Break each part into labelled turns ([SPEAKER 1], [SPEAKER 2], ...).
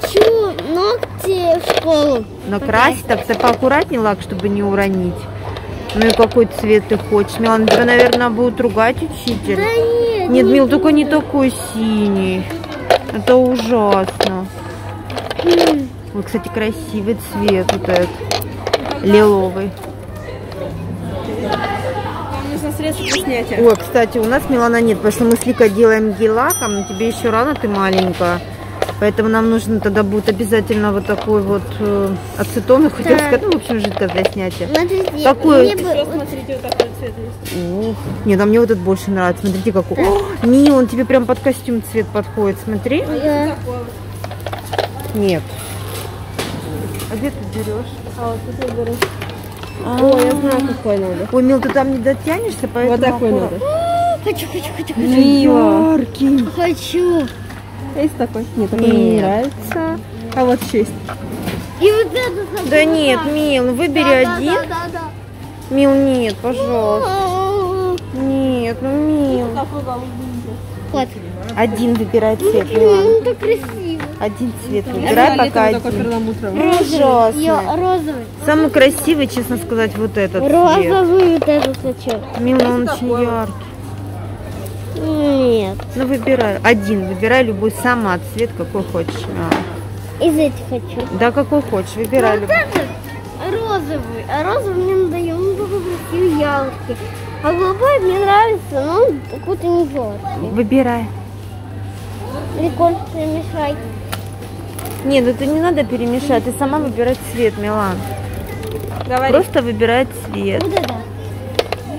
[SPEAKER 1] Хочу ногти в школу.
[SPEAKER 2] Накрасить, так ты поаккуратнее лак, чтобы не уронить. Ну и какой цвет ты хочешь? Милана, тебя, наверное, будут ругать учитель.
[SPEAKER 1] Да нет.
[SPEAKER 2] Нет, Мил, только не такой синий. Это ужасно.
[SPEAKER 1] М,
[SPEAKER 2] Ой, кстати, красивый цвет вот этот. Лиловый.
[SPEAKER 3] Нам нужно средство для снятия.
[SPEAKER 2] Ой, кстати, у нас Милана нет, потому что мы с Ликой делаем гель-лаком, но тебе еще рано, ты маленькая. Поэтому нам нужно тогда будет обязательно вот такой вот э, ацетон,
[SPEAKER 1] Да.
[SPEAKER 2] сказать, ну, в общем, жидкость для снятия.
[SPEAKER 1] Смотрите,
[SPEAKER 2] Какой?
[SPEAKER 1] мне бы
[SPEAKER 3] смотрите, вот такой цвет есть.
[SPEAKER 2] Ух, нет, а мне вот этот больше нравится. Смотрите, какой. О, Мил, он тебе прям под костюм цвет подходит, смотри.
[SPEAKER 3] Такой вот.
[SPEAKER 2] Нет. А где ты берешь?
[SPEAKER 3] А вот тут я беру. О, я знаю, какой надо.
[SPEAKER 2] Ой, Мил, ты там не дотянешься, поэтому
[SPEAKER 3] Вот такой
[SPEAKER 2] аккуратно.
[SPEAKER 3] надо.
[SPEAKER 1] Хочу, хочу, хочу, хочу.
[SPEAKER 3] Мило.
[SPEAKER 2] Яркий.
[SPEAKER 1] Хочу.
[SPEAKER 3] Есть такой? Нет, такой мне не нравится. А вот еще есть.
[SPEAKER 1] И вот это.
[SPEAKER 2] Да нет, Мил, ну выбери
[SPEAKER 1] Да,
[SPEAKER 2] один.
[SPEAKER 1] Да, да,
[SPEAKER 2] Мил, нет, пожалуйста.
[SPEAKER 1] да.
[SPEAKER 2] Нет, ну Мил.
[SPEAKER 1] Вот.
[SPEAKER 2] Один выбирай цвет,
[SPEAKER 1] Ну,
[SPEAKER 2] Милан.
[SPEAKER 1] красиво.
[SPEAKER 2] Один цвет выбирай пока один. Ужасно.
[SPEAKER 1] Я розовый.
[SPEAKER 2] Самый красивый, честно сказать, вот этот цвет.
[SPEAKER 1] Розовый вот этот хочу.
[SPEAKER 2] Мил, он
[SPEAKER 3] Есть
[SPEAKER 2] очень яркий.
[SPEAKER 1] Нет.
[SPEAKER 2] Ну выбирай. Один. Выбирай любой сама цвет, какой хочешь. Милан.
[SPEAKER 1] Из этих хочу.
[SPEAKER 2] Да, какой хочешь. Выбирай
[SPEAKER 1] Вот
[SPEAKER 2] любой.
[SPEAKER 1] этот розовый. А розовый мне надоел. Он такой красивый, яркий. А голубой мне нравится, но он какой-то не яркий.
[SPEAKER 2] Выбирай.
[SPEAKER 1] Прикольно, перемешай.
[SPEAKER 2] Нет, это не надо перемешать. Ты сама выбирай цвет, Милан.
[SPEAKER 3] Давай.
[SPEAKER 2] Просто выбирай цвет.
[SPEAKER 1] Вот это.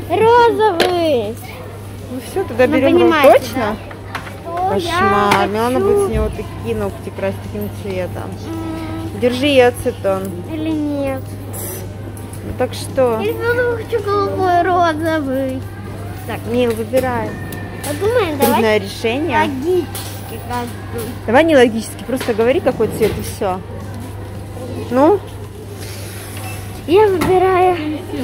[SPEAKER 1] Розовый.
[SPEAKER 2] Все, тогда
[SPEAKER 1] Ну,
[SPEAKER 2] берем Точно?
[SPEAKER 1] Что
[SPEAKER 2] Кошмар.
[SPEAKER 1] я
[SPEAKER 2] Милана будет с него такие ногти красить таким цветом. Держи и ацетон.
[SPEAKER 1] Или нет?
[SPEAKER 2] Ну, так что?
[SPEAKER 1] Потом хочу голубой, розовый.
[SPEAKER 2] Так, Мил, выбирай.
[SPEAKER 1] Подумаем, давай
[SPEAKER 2] Трудное решение.
[SPEAKER 1] логически как.
[SPEAKER 2] Давай не логически, просто говори, какой цвет и все. Ну,
[SPEAKER 1] Я выбираю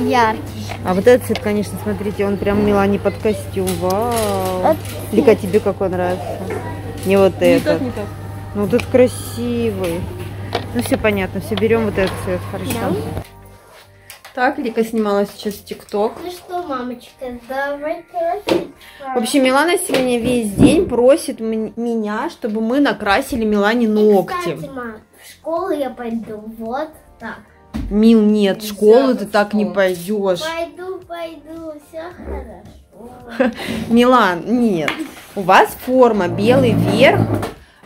[SPEAKER 1] яркий.
[SPEAKER 2] А вот этот цвет, конечно, смотрите, он прям Милане под костюм. Вау. Лика, тебе какой нравится? Не вот
[SPEAKER 3] Не
[SPEAKER 2] этот.
[SPEAKER 3] тот, не тот.
[SPEAKER 2] Ну, вот этот красивый. Ну, все понятно, все, берем вот этот цвет, хорошо. Так, Лика снимала сейчас ТикТок.
[SPEAKER 1] Ну что, мамочка, давай.
[SPEAKER 2] В общем, Милана сегодня весь день просит меня, чтобы мы накрасили Милане ногти.
[SPEAKER 1] Кстати, мам, в школу я пойду вот так.
[SPEAKER 2] Мил, нет, в
[SPEAKER 3] Нельзя
[SPEAKER 2] школу ты так не пойдешь.
[SPEAKER 1] Пойду, пойду, все хорошо.
[SPEAKER 2] Милан, нет. У вас форма белый верх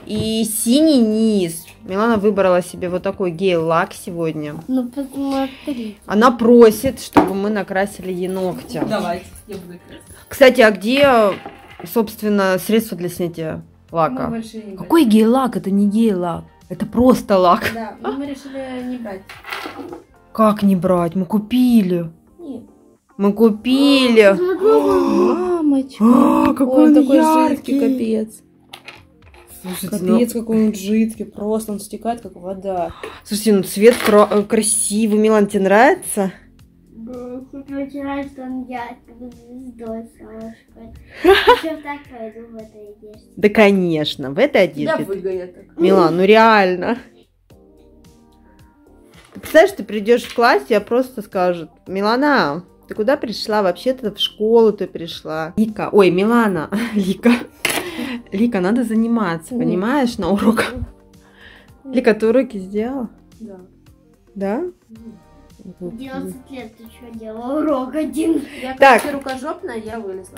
[SPEAKER 2] и синий низ. Милана выбрала себе вот такой гель-лак сегодня.
[SPEAKER 1] Ну посмотри.
[SPEAKER 2] Она просит, чтобы мы накрасили ей ногти.
[SPEAKER 3] Давайте, я буду красить.
[SPEAKER 2] Кстати, а где, собственно, средства для снятия лака? Какой гель-лак? Это не гель-лак. Это просто лак.
[SPEAKER 3] Да, но мы решили не брать.
[SPEAKER 2] Как не брать? Мы купили.
[SPEAKER 3] Нет.
[SPEAKER 2] Мы купили.
[SPEAKER 3] Мамочка.
[SPEAKER 2] А, какой он
[SPEAKER 3] такой
[SPEAKER 2] яркий.
[SPEAKER 3] жидкий, капец.
[SPEAKER 2] Слушайте, ну,
[SPEAKER 3] Капец, какой он жидкий, просто он стекает, как вода.
[SPEAKER 2] слушайте, ну цвет кра- э, красивый. Милан, тебе нравится?
[SPEAKER 1] Да, мне очень нравится, что он яркий, как звездой солнышко. Еще так пойду в этой одежде.
[SPEAKER 2] Да, конечно, в этой одежде.
[SPEAKER 3] выгонят так.
[SPEAKER 2] Милан, ну реально. Ты представляешь, ты придешь в классе, а просто скажут, Милана, ты куда пришла? Вообще-то в школу ты пришла. Лика, ой, Милана, Лика. Лика, надо заниматься, понимаешь, на уроках. Лика, ты уроки сделала?
[SPEAKER 3] Да.
[SPEAKER 2] Да?
[SPEAKER 1] 11 лет ты что делала? Урок один.
[SPEAKER 3] Я,
[SPEAKER 2] Так.
[SPEAKER 3] короче, рукожопная, я вылезла.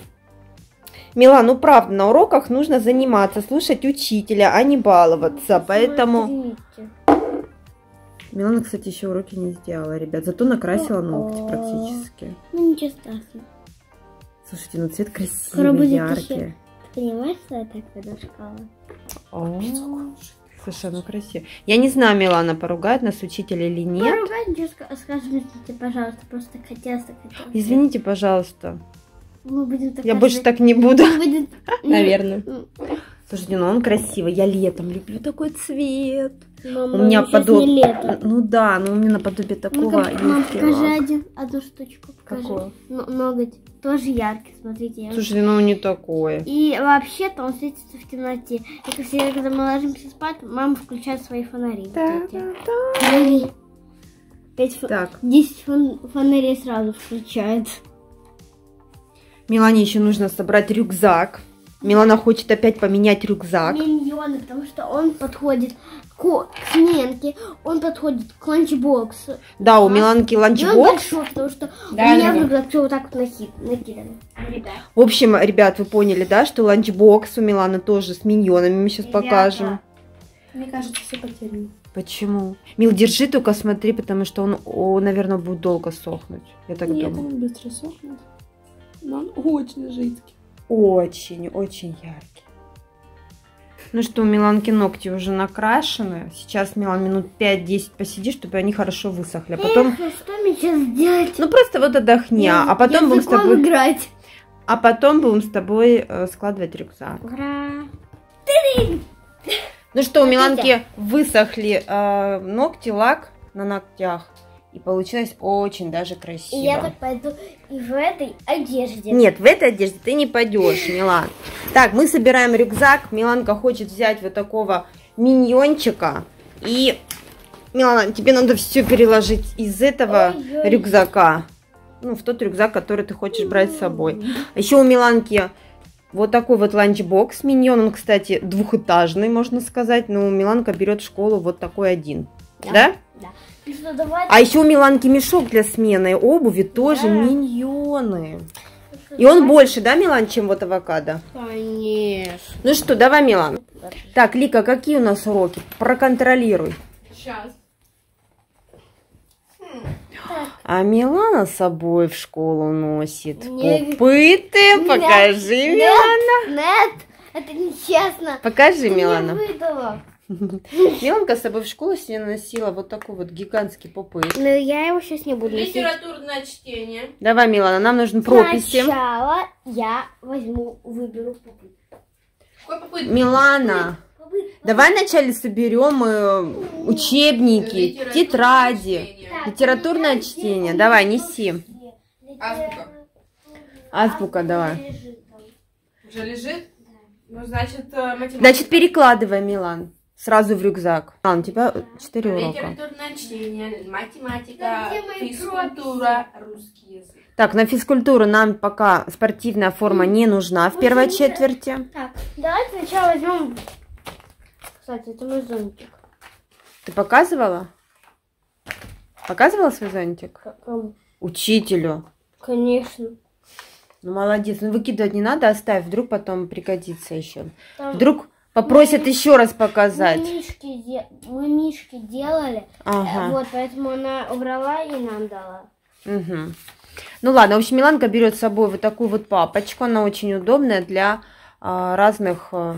[SPEAKER 2] Милан, ну правда, на уроках нужно заниматься, слушать учителя, а не баловаться. Поэтому...
[SPEAKER 1] Смотрите.
[SPEAKER 2] Милана, кстати, еще уроки не сделала, ребят. Зато накрасила ногти практически.
[SPEAKER 1] Ну ничего страшного.
[SPEAKER 2] Слушайте, ну цвет
[SPEAKER 1] Скоро
[SPEAKER 2] красивый,
[SPEAKER 1] будет
[SPEAKER 2] яркий.
[SPEAKER 1] еще. Ты понимаешь, что я так?
[SPEAKER 2] О, Слушай, ну красиво. Я не знаю, Милана, поругает нас учитель или нет.
[SPEAKER 1] Поругай, ничего ска- скажите, пожалуйста, просто хотелось, хотелось.
[SPEAKER 2] Извините, пожалуйста.
[SPEAKER 1] Мы будем так
[SPEAKER 2] Я больше
[SPEAKER 1] каждый-
[SPEAKER 2] так не буду.
[SPEAKER 1] Будем-
[SPEAKER 3] Наверное.
[SPEAKER 2] Слушайте, ну он красивый. Я летом люблю такой цвет.
[SPEAKER 1] Мама,
[SPEAKER 2] У меня
[SPEAKER 1] ну, сейчас
[SPEAKER 2] подоб-
[SPEAKER 1] не лето.
[SPEAKER 2] Ну да, ну у меня наподобие такого
[SPEAKER 1] Ну-ка, мам, покажи один, одну штучку. Покажи.
[SPEAKER 2] Какую?
[SPEAKER 1] Ну, ноготь. Тоже яркий, смотрите.
[SPEAKER 2] Слушайте, ну не такое.
[SPEAKER 1] И вообще-то он светится в темноте. Это всегда, когда мы ложимся спать, мама включает свои фонари. Фонари. Пять фо-
[SPEAKER 2] Так,
[SPEAKER 1] 10 фон- фонарей сразу включает.
[SPEAKER 2] Милане еще нужно собрать рюкзак. Милана хочет опять поменять рюкзак.
[SPEAKER 1] Миньоны, потому что он подходит к, сменке, он подходит к ланчбоксу.
[SPEAKER 2] Да, у Миланки
[SPEAKER 1] И он
[SPEAKER 2] ланчбокс.
[SPEAKER 1] большой, потому что
[SPEAKER 3] Да,
[SPEAKER 1] у меня
[SPEAKER 3] да,
[SPEAKER 1] рюкзак все вот так вот накид- накидано. Ребят.
[SPEAKER 2] В общем, ребят, вы поняли, да, что ланчбокс у Миланы тоже с миньонами. Мы сейчас
[SPEAKER 1] Ребята.
[SPEAKER 2] покажем.
[SPEAKER 3] Мне кажется, все потеряно.
[SPEAKER 2] Почему? Мил, держи только смотри, потому что он, о, наверное, будет долго сохнуть. Я так
[SPEAKER 3] Нет,
[SPEAKER 2] думаю.
[SPEAKER 3] он быстро сохнет. Но он очень жидкий.
[SPEAKER 2] Очень, очень яркий. Ну что, у Миланки ногти уже накрашены. Сейчас, Милан, минут 5-10 посиди, чтобы они хорошо высохли. А потом,
[SPEAKER 1] Эх, что мне сейчас делать?
[SPEAKER 2] ну просто вот отдохни, а потом будем с тобой,
[SPEAKER 1] играть.
[SPEAKER 2] а потом будем с тобой э, складывать рюкзак.
[SPEAKER 1] Ура.
[SPEAKER 2] Ну что, у. Миланки высохли э, ногти, лак на ногтях. И получилось очень даже
[SPEAKER 1] И
[SPEAKER 2] красиво.
[SPEAKER 1] я так пойду и в этой одежде.
[SPEAKER 2] Нет, в этой одежде ты не пойдешь, Милан. Так, мы собираем рюкзак. Миланка хочет взять вот такого миньончика. И, Милана, тебе надо все переложить из этого
[SPEAKER 1] Ой-ой.
[SPEAKER 2] рюкзака. Ну, в тот рюкзак, который ты хочешь брать с собой. Еще у Миланки вот такой вот ланчбокс миньон. Он, кстати, двухэтажный, можно сказать. Но Миланка берет в школу вот такой один.
[SPEAKER 1] Да.
[SPEAKER 2] Да?
[SPEAKER 1] Да. Что, давайте.
[SPEAKER 2] А еще у Миланки мешок для смены обуви тоже
[SPEAKER 1] Да.
[SPEAKER 2] миньоны. И он больше, да, Милан, чем вот авокадо?
[SPEAKER 1] Конечно.
[SPEAKER 2] Ну что, давай, Милан. Так, Лика, какие у нас уроки? Проконтролируй.
[SPEAKER 3] Сейчас.
[SPEAKER 2] А Милана с собой в школу носит
[SPEAKER 1] Не-
[SPEAKER 2] пупыты.
[SPEAKER 1] Нет,
[SPEAKER 2] Покажи, Милана.
[SPEAKER 1] Нет, это нечестно.
[SPEAKER 2] Покажи,
[SPEAKER 1] Ты
[SPEAKER 2] Милана.
[SPEAKER 1] выдала.
[SPEAKER 2] Миланка с собой в школу сегодня носила вот такой вот гигантский пупыт.
[SPEAKER 1] Но я его сейчас не буду носить.
[SPEAKER 3] Литературное чтение.
[SPEAKER 2] Давай, Милана, нам нужны прописи.
[SPEAKER 1] Сначала я возьму, выберу попыт.
[SPEAKER 3] Какой попытка?
[SPEAKER 2] Милана,
[SPEAKER 1] Попыт.
[SPEAKER 2] давай вначале соберем э, учебники,
[SPEAKER 3] Литературное
[SPEAKER 2] тетради.
[SPEAKER 3] чтение.
[SPEAKER 1] Так,
[SPEAKER 2] Литературное чтение. Давай, неси.
[SPEAKER 3] Азбука.
[SPEAKER 2] Азбука давай.
[SPEAKER 1] лежит там.
[SPEAKER 3] Уже лежит? Ну, значит, э, математика.
[SPEAKER 2] Значит, перекладывай, Милан. Сразу в рюкзак. А, у тебя четыре урока.
[SPEAKER 3] Чтение, математика, физкультура, русский язык.
[SPEAKER 2] Так, на физкультуру нам пока спортивная форма не нужна в первой четверти.
[SPEAKER 1] Так, давайте сначала возьмем. Кстати, это мой зонтик.
[SPEAKER 2] Ты показывала? Показывала свой зонтик?
[SPEAKER 1] Как, эм,
[SPEAKER 2] Учителю.
[SPEAKER 1] Конечно.
[SPEAKER 2] Ну, молодец. Ну, выкидывать не надо, оставь. Вдруг потом пригодится еще.
[SPEAKER 1] Там
[SPEAKER 2] Вдруг попросят еще раз
[SPEAKER 1] мы
[SPEAKER 2] показать.
[SPEAKER 1] мишки, де- мы мишки делали. э,
[SPEAKER 2] Ага.
[SPEAKER 1] Вот, поэтому она убрала и нам дала.
[SPEAKER 2] Мгм. Ну ладно, в общем, Миланка берет с собой вот такую вот папочку. Она очень удобная для а, разных, а,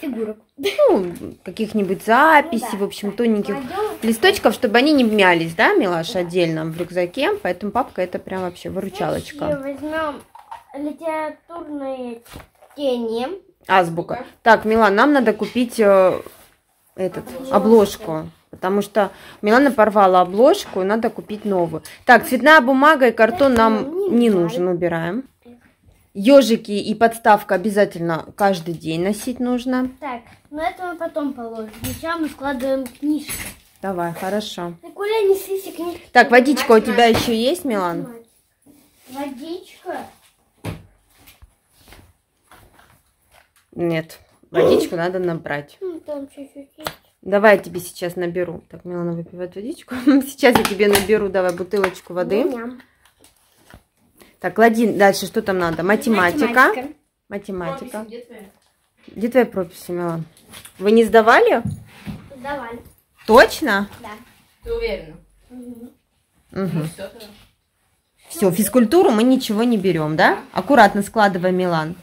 [SPEAKER 1] Фигурок.
[SPEAKER 2] ну, каких-нибудь записей,
[SPEAKER 1] Ну да.
[SPEAKER 2] в общем, тоненьких
[SPEAKER 1] Пойдем.
[SPEAKER 2] листочков, чтобы они не мялись, да, Милаш, отдельно в рюкзаке. Поэтому папка это прям вообще выручалочка.
[SPEAKER 1] Возьмем литературное чтение.
[SPEAKER 2] Азбука. Так, Милан, нам надо купить э, этот, обложку. Потому что Милана порвала обложку, и надо купить новую. Так, цветная бумага и картон нам не нужен, убираем. Ежики и подставка обязательно каждый день носить нужно.
[SPEAKER 1] Так, но это мы потом положим. Сначала мы складываем книжки.
[SPEAKER 2] Давай, хорошо.
[SPEAKER 1] Книжки?
[SPEAKER 2] Так, водичка у тебя еще есть, Милан?
[SPEAKER 1] Водичка.
[SPEAKER 2] Нет, водичку надо набрать.
[SPEAKER 1] Ну, там чуть-чуть.
[SPEAKER 2] Давай я тебе сейчас наберу. Так, Милана выпивает водичку. Сейчас я тебе наберу, давай, бутылочку воды.
[SPEAKER 1] Ням.
[SPEAKER 2] Так, клади дальше, что там надо? Математика. Математика.
[SPEAKER 3] Прописи где твои?
[SPEAKER 2] Где твои прописи, Милан? Вы не сдавали?
[SPEAKER 1] Давай.
[SPEAKER 2] Точно?
[SPEAKER 1] Да.
[SPEAKER 3] Ты уверена?
[SPEAKER 1] Мгм.
[SPEAKER 3] Ну. Все,
[SPEAKER 2] физкультуру мы ничего не берем, да? Аккуратно складывай, Милан.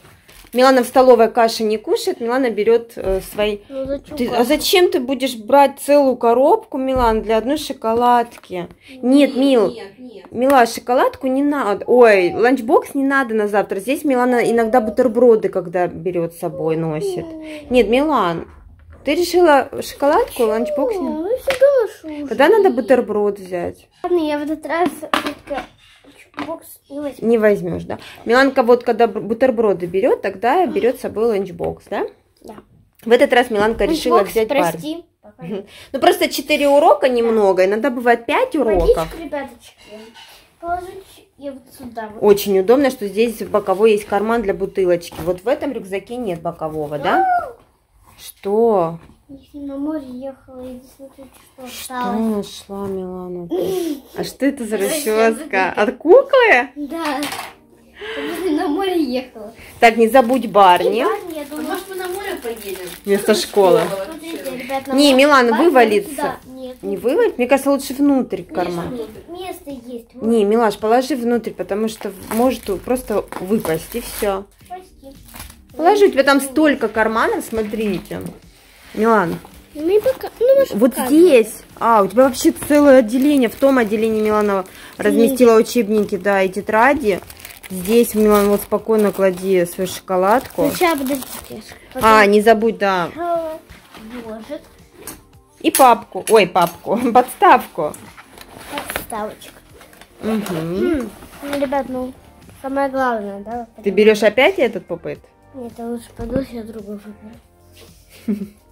[SPEAKER 2] Милана в столовой каши не кушает, Милана берет э, свои...
[SPEAKER 1] Ну, зачем
[SPEAKER 2] Ты- а зачем ты будешь брать целую коробку, Милан, для одной шоколадки? Нет, Мил,
[SPEAKER 3] Нет, нет.
[SPEAKER 2] Мила, шоколадку не надо. Ой, ланчбокс не надо на завтра. Здесь Милана иногда бутерброды, когда берет с собой, носит. Нет, Милан, ты решила шоколадку, ланчбокс не. Тогда надо бутерброд взять.
[SPEAKER 1] Ладно, я в этот раз только бокс не возьму.
[SPEAKER 2] Не возьмешь, да? Миланка вот когда бу- бутерброды берет, тогда берет с собой ланчбокс, да?
[SPEAKER 1] Да.
[SPEAKER 2] В этот раз Миланка решила
[SPEAKER 1] Ланчбокс,
[SPEAKER 2] взять пару.
[SPEAKER 1] прости.
[SPEAKER 2] Ну просто 4 урока немного, иногда бывает 5 уроков.
[SPEAKER 1] Водичку, ребяточки, положить я вот сюда. Вот.
[SPEAKER 2] Очень удобно, что здесь боковой есть карман для бутылочки. Вот в этом рюкзаке нет бокового, да? Что?
[SPEAKER 1] Ним на море ехала, и смотрите, что
[SPEAKER 2] Что
[SPEAKER 1] осталось.
[SPEAKER 2] нашла Милана? А что это за расческа? От куклы?
[SPEAKER 1] Да. На море ехала.
[SPEAKER 2] Так, не забудь барни.
[SPEAKER 1] Барни, я
[SPEAKER 3] А
[SPEAKER 1] думала,
[SPEAKER 3] может мы на море поедем?
[SPEAKER 2] Вместо школы.
[SPEAKER 1] Смотрите, ребят, на
[SPEAKER 2] Не. Милана,
[SPEAKER 1] Барни
[SPEAKER 2] вывалится.
[SPEAKER 1] Нет,
[SPEAKER 2] Не вывалить? Мне кажется, лучше внутрь карман.
[SPEAKER 1] место есть. Вот,
[SPEAKER 2] Не, Милаш, положи внутрь, потому что может просто выпасть, и все.
[SPEAKER 1] прости.
[SPEAKER 2] Положи, у тебя там столько карманов, смотрите. Милан,
[SPEAKER 1] Ну, пока... ну, может,
[SPEAKER 2] вот
[SPEAKER 1] пока.
[SPEAKER 2] здесь. А, у тебя вообще целое отделение. В том отделении Милана разместила учебники, да, и тетради. Здесь, Милан, вот спокойно клади свою шоколадку.
[SPEAKER 1] Сначала подождите.
[SPEAKER 2] А, не забудь, да.
[SPEAKER 1] Ежик,
[SPEAKER 2] И папку. Ой, папку. Подставку.
[SPEAKER 1] подставочка.
[SPEAKER 2] Мгм.
[SPEAKER 1] М, Ну, ребят, ну, самое главное, да?
[SPEAKER 2] Ты берешь опять этот попыт?
[SPEAKER 1] Нет, я лучше пойду, я другой выберу.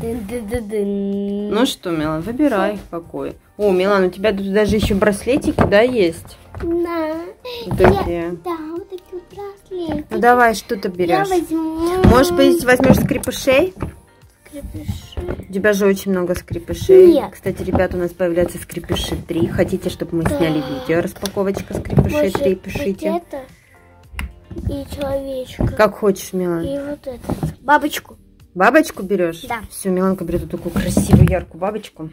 [SPEAKER 2] Ну что, Милан, выбирай какой. О, Милан, у тебя тут даже еще браслетики, да, есть?
[SPEAKER 1] Да.
[SPEAKER 2] Вот
[SPEAKER 1] Я-
[SPEAKER 2] такие.
[SPEAKER 1] Да, вот такие браслеты.
[SPEAKER 2] Ну давай, что ты
[SPEAKER 1] Я
[SPEAKER 2] берешь?
[SPEAKER 1] возьму.
[SPEAKER 2] Может быть, возьмешь скрипышей?
[SPEAKER 1] Скрепыши.
[SPEAKER 2] У тебя же очень много скрипышей.
[SPEAKER 1] Нет.
[SPEAKER 2] Кстати, ребята, у нас появляются скрипыши 3. Хотите, чтобы мы сняли видео? Распаковочка скрипышей
[SPEAKER 1] Может
[SPEAKER 2] 3,
[SPEAKER 1] быть,
[SPEAKER 2] пишите.
[SPEAKER 1] это и человечка.
[SPEAKER 2] Как хочешь, Милан.
[SPEAKER 1] И вот это. Бабочку.
[SPEAKER 2] Бабочку берешь?
[SPEAKER 1] Да.
[SPEAKER 2] Все, Миланка берет вот такую красивую, яркую бабочку.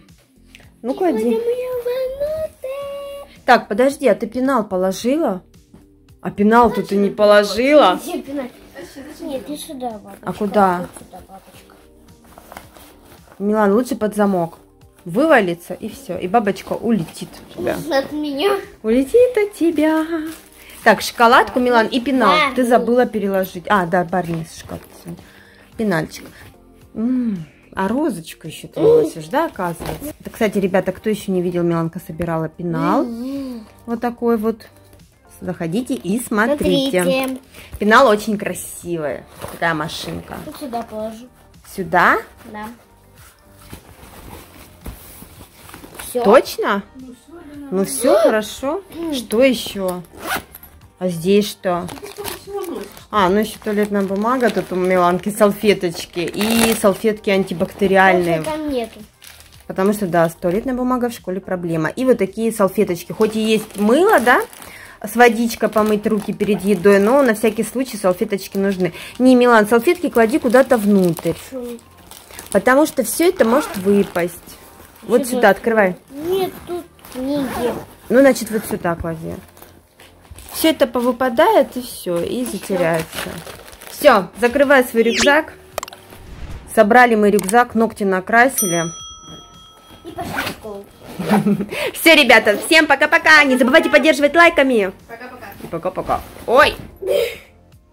[SPEAKER 2] Ну, клади. Так, подожди, а ты пенал положила? А пенал-то ты не положила?
[SPEAKER 1] Нет, не сюда, бабочка.
[SPEAKER 2] А куда?
[SPEAKER 1] Вот сюда, бабочка.
[SPEAKER 2] Милан, лучше под замок. Вывалится и все. И бабочка улетит у тебя.
[SPEAKER 1] От меня.
[SPEAKER 2] Улетит от тебя. Так, шоколадку, Милан, и пенал.
[SPEAKER 1] Барни.
[SPEAKER 2] Ты забыла переложить. А, да, барни сегодня. Пенальчик. М, А розочку еще ты носишь, да, оказывается? Да, кстати, ребята, кто еще не видел, Миланка собирала пенал. Вот такой вот. Заходите и смотрите.
[SPEAKER 1] Смотрите.
[SPEAKER 2] Пенал очень красивая. Такая машинка.
[SPEAKER 1] Вот сюда положу.
[SPEAKER 2] Сюда?
[SPEAKER 1] Да. Все.
[SPEAKER 2] Точно? Ну все, хорошо. Что еще? А здесь что? А, ну еще туалетная бумага, тут у Миланки салфеточки и салфетки антибактериальные.
[SPEAKER 1] там нету.
[SPEAKER 2] Потому что, да, с туалетной бумагой в школе проблема. И вот такие салфеточки. Хоть и есть мыло, да, с водичкой помыть руки перед едой, но на всякий случай салфеточки нужны. Не, Милан, салфетки клади куда-то внутрь.
[SPEAKER 1] Шо?
[SPEAKER 2] Потому что все это может выпасть. Вот
[SPEAKER 1] Чего
[SPEAKER 2] сюда открывай.
[SPEAKER 1] Нет, тут нигде.
[SPEAKER 2] Ну, значит, вот сюда клади. Все это повыпадает и все, и затеряется. Все, закрывай свой рюкзак. Собрали мы рюкзак, ногти накрасили.
[SPEAKER 1] И пошли в школу.
[SPEAKER 2] Все, ребята, всем пока-пока. Не забывайте поддерживать лайками.
[SPEAKER 3] Пока-пока.
[SPEAKER 2] Пока-пока. Ой!